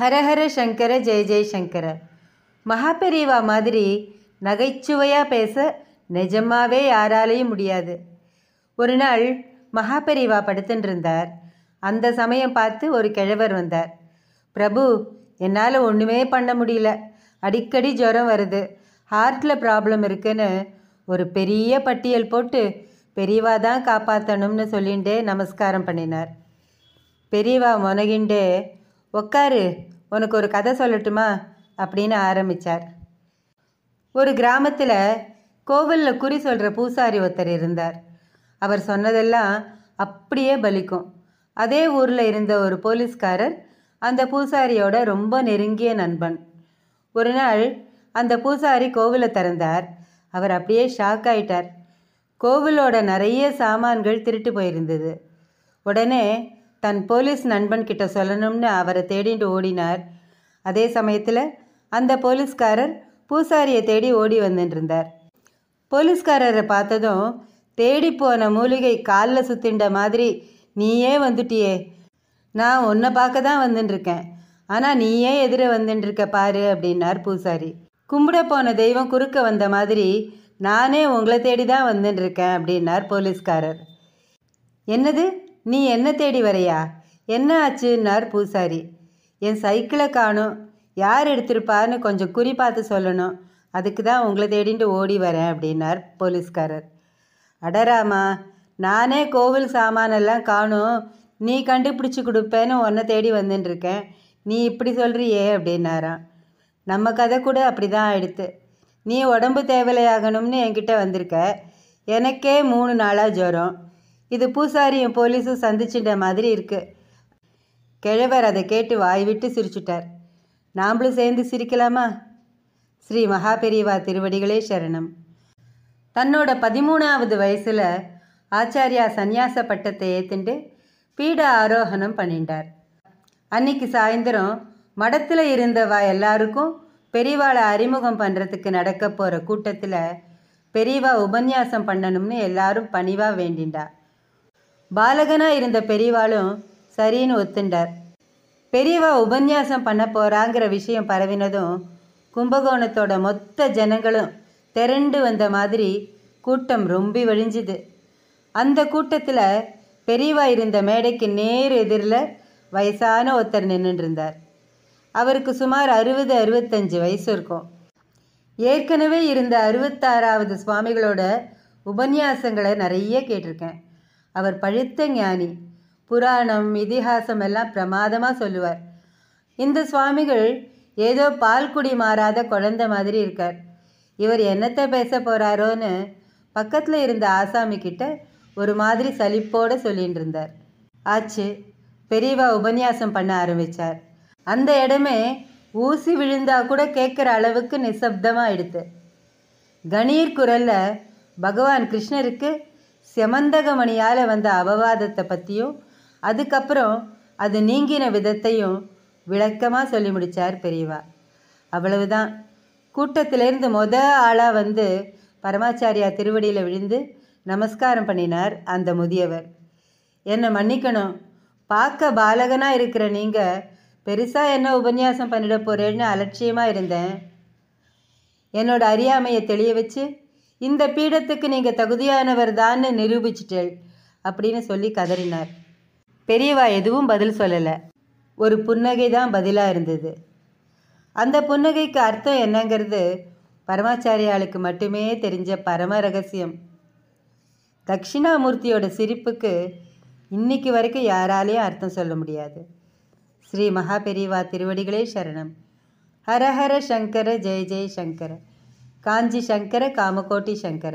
ஹரஹர சங்கர ஜெய ஜெயசங்கர மகாபெரிவா மாதிரி நகைச்சுவையாக பேச நிஜமாவே யாராலையும் முடியாது. ஒரு நாள் மகாபெரிவா படுத்துட்டு இருந்தார் அந்த சமயம் பார்த்து ஒரு கிழவர் வந்தார். பிரபு என்னால் ஒன்றுமே பண்ண முடியல. அடிக்கடி ஜுரம் வருது. ஹார்ட்டில் ப்ராப்ளம் இருக்குன்னு ஒரு பெரிய பட்டியல் போட்டு பெரியவா தான் காப்பாற்றணும்னு சொல்லிண்டே நமஸ்காரம் பண்ணினார். பெரியவா முனகிண்டே உக்காரு உனக்கு ஒரு கதை சொல்லட்டுமா? அப்படின்னு ஆரம்பித்தார் ஒரு கிராமத்தில் கோவிலில் குறி சொல்கிற பூசாரி ஒருத்தர் இருந்தார். அவர் சொன்னதெல்லாம் அப்படியே பலிக்கும். அதே ஊரில் இருந்த ஒரு போலீஸ்காரர் அந்த பூசாரியோட ரொம்ப நெருங்கிய நண்பன். ஒரு நாள் அந்த பூசாரி கோவிலை திறந்தார். அவர் அப்படியே ஷாக் ஆயிட்டார். கோவிலோட நிறைய சாமான்கள் திருட்டு போயிருந்தது. உடனே தன் போலீஸ் நண்பன் கிட்ட சொல்லணும்னு அவரை தேடிட்டு ஓடினார். அதே சமயத்தில் அந்த போலீஸ்காரர் பூசாரியை தேடி ஓடி வந்துட்டுருந்தார் போலீஸ்காரரை பார்த்ததும் தேடி போன மூலிகை காலில் சுத்திண்ட மாதிரி நீயே வந்துட்டியே. நான் உன்னை பார்க்க தான் வந்துட்டுருக்கேன் ஆனால் நீயே எதிர வந்துட்டுருக்க பாரு அப்படின்னார் பூசாரி. கும்பிட போன தெய்வம் குறுக்க வந்த மாதிரி நானே உங்களை தேடி தான் வந்துட்டுருக்கேன் அப்படின்னார் போலீஸ்காரர். என்னது? நீ என்ன தேடி வரையா? என்ன ஆச்சுன்னார் பூசாரி. என் சைக்கிளை காணும். யார் எடுத்திருப்பான்னு கொஞ்சம் குறி பார்த்து சொல்லணும். அதுக்கு தான் உங்களை தேடிட்டு ஓடி வரேன் அப்படின்னார் போலீஸ்காரர். அடராமா நானே கோவில் சாமானெல்லாம் காணும். நீ கண்டுபிடிச்சி கொடுப்பேன்னு உன்னை தேடி வந்துட்டுருக்கேன் நீ இப்படி சொல்கிறியே அப்படின்னாராம். நம்ம கதை கூட அப்படி தான் ஆயிடுத்து. நீ உடம்பு தேவலையாகணும்னு என்கிட்ட வந்திருக்க. எனக்கே மூணு நாளாக ஜுரம். இது பூசாரியும் போலீஸும் சந்திச்சிட்ட மாதிரி இருக்கு. கிழவர் அதை கேட்டு வாய் விட்டு சிரிச்சுட்டார். நாம்ளும் சேர்ந்து சிரிக்கலாமா? ஸ்ரீ மகாபெரிவா திருவடிகளே சரணம். தன்னோட பதிமூணாவது வயசில் ஆச்சாரியா சந்நியாச பட்டத்தை ஏத்துண்டு பீட ஆரோகணம் பண்ணிட்டார் அன்னைக்கு சாயந்தரம் மடத்தில் இருந்தவா எல்லாருக்கும் பெரியவாளை அறிமுகம் பண்ணுறதுக்கு நடக்க போகிற கூட்டத்தில் பெரியவா உபன்யாசம் பண்ணணும்னு எல்லாரும் பணிவாக வேண்டிண்டா. பாலகனாக இருந்த பெரியவாளும் சரின்னு ஒத்துண்டார். பெரியவா உபன்யாசம் பண்ண போகிறாங்கிற விஷயம் பரவினதும் கும்பகோணத்தோட மொத்த ஜனங்களும் திரண்டு வந்த மாதிரி கூட்டம் ரொம்பி வழிஞ்சுது. அந்த கூட்டத்தில் பெரியவா இருந்த மேடைக்கு நேர் எதிரில் வயசான ஒருத்தர் நின்றுருந்தார் அவருக்கு சுமார் அறுபது அறுபத்தஞ்சு வயசு இருக்கும். ஏற்கனவே இருந்த அறுபத்தாறாவது சுவாமிகளோட உபன்யாசங்களை நிறைய கேட்டிருக்கேன். அவர் பழுத்த ஞானி. புராணம் இதிகாசம் எல்லாம் பிரமாதமாக சொல்லுவார். இந்த சுவாமிகள் ஏதோ பால் குடி மாறாத குழந்தை மாதிரி இருக்கார். இவர் என்னத்தை பேச போகிறாரோன்னு பக்கத்தில் இருந்த ஆசாமி கிட்ட ஒரு மாதிரி சலிப்போடு சொல்லிகிட்டு இருந்தார். ஆச்சு பெரியவா உபன்யாசம் பண்ண ஆரம்பித்தார் அந்த இடமே ஊசி விழுந்தா கூட கேட்குற அளவுக்கு நிசப்தமாக எடுத்து. கணீர் குரலில் பகவான் கிருஷ்ணருக்கு செமந்தகமணியால் வந்த அபவாதத்தை பற்றியும் அதுக்கப்புறம் அது நீங்கின விதத்தையும் விளக்கமாக சொல்லி முடித்தார் பெரியவா. அவ்வளவுதான். கூட்டத்திலேருந்து மொத ஆளாக வந்து பரமாச்சாரியா திருவடியில் விழுந்து நமஸ்காரம் பண்ணினார் அந்த முதியவர். என்னை மன்னிக்கணும். பார்க்க பாலகனாக இருக்கிற நீங்கள் பெருசாக என்ன உபன்யாசம் பண்ணிட போகிறேன்னு அலட்சியமாக இருந்தேன். என்னோட அறியாமையை தெளிய வச்சு இந்த பீடத்துக்கு நீங்கள் தகுதியானவர் தான்னு நிரூபிச்சிட்டேள் அப்படின்னு சொல்லி கதறினார். பெரியவா எதுவும் பதில் சொல்லலை. ஒரு புன்னகை தான் பதிலாக இருந்தது. அந்த புன்னகைக்கு அர்த்தம் என்னங்கிறது பரமாச்சாரியாளுக்கு மட்டுமே தெரிஞ்ச பரம ரகசியம். தட்சிணாமூர்த்தியோட சிரிப்புக்கு இன்னைக்கு வரைக்கும் யாராலையும் அர்த்தம் சொல்ல முடியாது. ஸ்ரீ மகா பெரியவா திருவடிகளே சரணம். ஹரஹர சங்கர ஜெய ஜெய் சங்கர. காஞ்சி சங்கர காமகோட்டி சங்கர